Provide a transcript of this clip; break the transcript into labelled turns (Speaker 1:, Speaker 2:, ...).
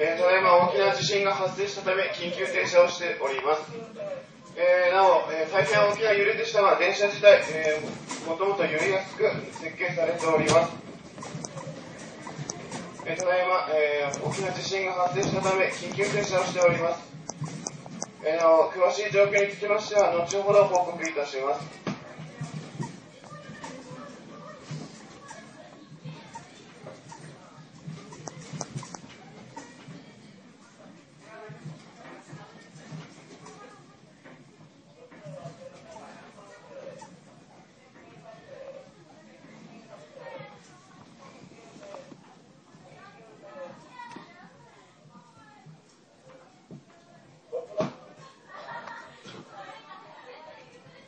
Speaker 1: え。ただいま大きな地震が発生したため緊急停車をしております。えー、なお、えー、大変大きな揺れでしたが、電車自体、えー、もともと揺れやすく設計されております。えー、ただいま、えー、大きな地震が発生したため緊急停車をしております。えー、なお詳しい状況につきましては、後ほど報告いたします。